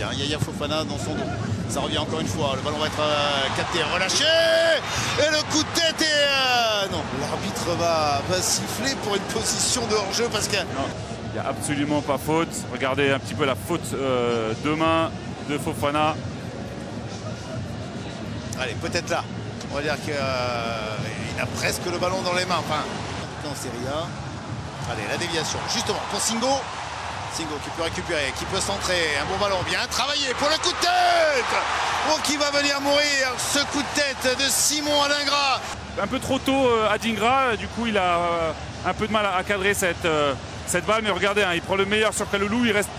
gardien. Yaya Fofana dans son dos. Ça revient encore une fois. Le ballon va être euh, capté, relâché. Et le coup de tête est. euh, non, l'arbitre va, va siffler pour une position de hors-jeu parce que. Il n'y a absolument pas faute. Regardez un petit peu la faute euh, de main de Fofana. Allez, peut-être là. On va dire qu'il a presque le ballon dans les mains. Enfin, en Serie A. Allez, la déviation. Justement, pour Singo. Singo qui peut récupérer, qui peut centrer. Un bon ballon, bien travaillé pour le coup de tête. Oh, qui va venir mourir ce coup de tête de Simon Alingrat. Un peu trop tôt euh, à Dingra. Du coup, il a euh, un peu de mal à, à cadrer cette, euh, cette balle. Mais regardez, hein, il prend le meilleur sur Kaloulou. Il reste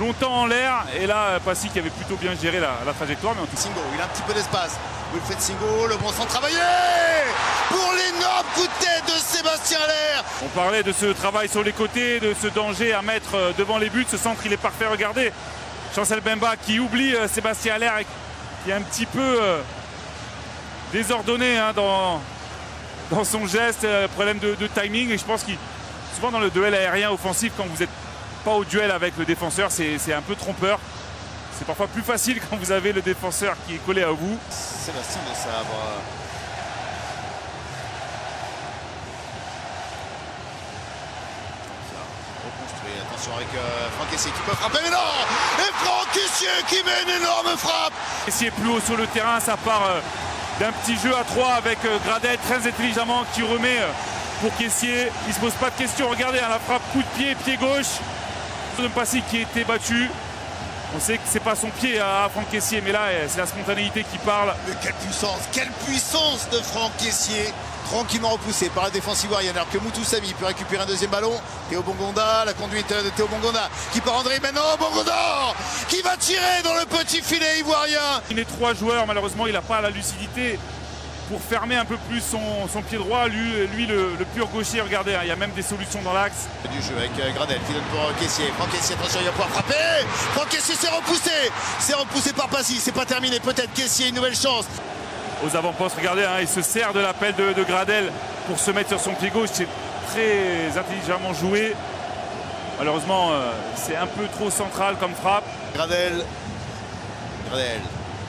longtemps en l'air. Et là, Passy qui avait plutôt bien géré la, la trajectoire. Mais en tout Singo, il a un petit peu d'espace. Wilfred Singo, le bon centre travaillé On parlait de ce travail sur les côtés, de ce danger à mettre euh, devant les buts. Ce centre, il est parfait. Regardez, Chancel Bemba qui oublie euh, Sébastien Allaire, et qui est un petit peu euh, désordonné hein, dans, dans son geste, problème de, de timing. Et je pense qu'il souvent dans le duel aérien offensif, quand vous n'êtes pas au duel avec le défenseur, c'est c'est un peu trompeur. C'est parfois plus facile quand vous avez le défenseur qui est collé à vous. Sébastien de Sabre. Ça, Attention avec euh, Franck Essier qui peut frapper, mais non Et Franck Essier qui met une énorme frappe est plus haut sur le terrain, ça part euh, d'un petit jeu à trois avec euh, Gradel très intelligemment qui remet pour Caissier. Il se pose pas de questions. Regardez hein, la frappe coup de pied, pied gauche de Passy qui été battu. On sait que c'est pas son pied à Franck Caissier, mais là c'est la spontanéité qui parle. Mais quelle puissance Quelle puissance de Franck Caissier Tranquillement repoussé par la défense ivoirienne alors que Moutou Sami peut récupérer un deuxième ballon. Théo Bongonda, la conduite de Théo Bongonda qui part André maintenant. Bongonda qui va tirer dans le petit filet ivoirien. Il est trois joueurs, malheureusement il n'a pas la lucidité pour fermer un peu plus son, son pied droit. Lui, lui le, le pur gaucher, regardez, hein, il y a même des solutions dans l'axe. Du jeu avec euh, Gradel qui donne pour euh, Caissier. Franck Caissier, attention, il va pouvoir frapper. Franck Caissier s'est repoussé. C'est repoussé par Passy. C'est pas terminé. Peut-être Caissier, une nouvelle chance. aux avant-postes. Regardez, hein, il se sert de l'appel de, de Gradel pour se mettre sur son pied gauche. C'est très intelligemment joué. Malheureusement, euh, c'est un peu trop central comme frappe. Gradel. Gradel.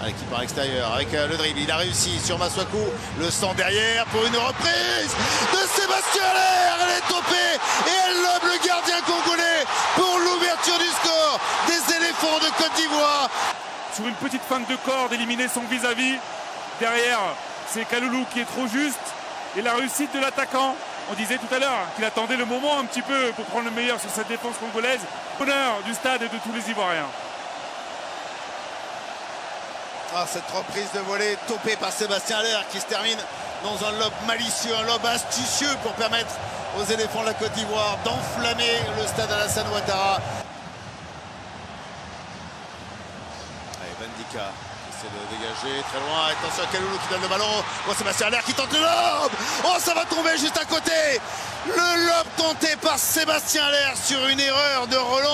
Allez, qui part extérieur avec euh, le dribble. Il a réussi sur Maswaku. Le centre derrière pour une reprise de Sébastien Allaire. Elle est topée et elle lobe le gardien congolais pour l'ouverture du score des éléphants de Côte d'Ivoire. Sur une petite feinte de corde, éliminer son vis-à-vis. Derrière, c'est Kaloulou qui est trop juste. Et la réussite de l'attaquant. On disait tout à l'heure qu'il attendait le moment un petit peu pour prendre le meilleur sur cette défense congolaise. Honneur du stade et de tous les Ivoiriens. Ah, cette reprise de volée topée par Sébastien Allaire qui se termine dans un lob malicieux, un lob astucieux pour permettre aux éléphants de la Côte d'Ivoire d'enflammer le stade Alassane Ouattara. Allez, Bandika qui essaie de dégager très loin. Attention à Kaloulou qui donne le ballon. Oh, Sébastien Allaire qui tente le lob. Oh, ça va tomber juste à côté. Le lob tenté par Sébastien Allaire sur une erreur de relance.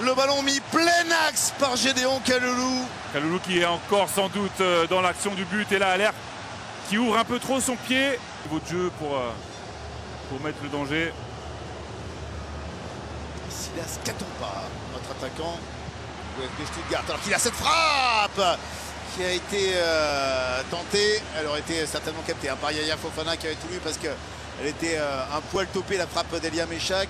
Le ballon mis plein axe par Gédéon Kaloulou. Kaloulou qui est encore sans doute euh, dans l'action du but et là l'air qui ouvre un peu trop son pied. Niveau de jeu pour, euh, pour mettre le danger. Silas Katompa, notre attaquant Stuttgart. Alors qu'il a cette frappe qui a été euh, tentée. Elle aurait été certainement captée hein, par Yaya Fofana qui avait tout lu parce qu'elle était euh, un poil topée la frappe d'Elia Meshak.